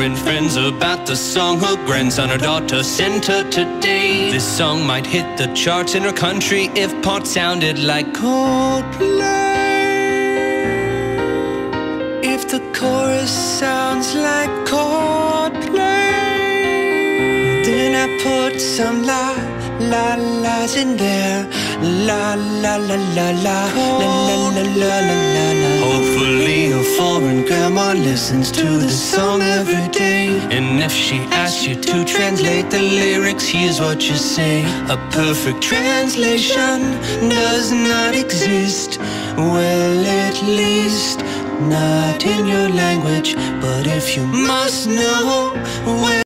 foreign friends about the song her grandson or daughter sent her today. This song might hit the charts in her country if part sounded like Coldplay. If the chorus sounds like Coldplay, then I put some la la la's in there. La la la la la la la la la grandma listens to the song every day. And if she asks you to translate the lyrics, here's what you say. A perfect translation does not exist. Well, at least not in your language. But if you must know,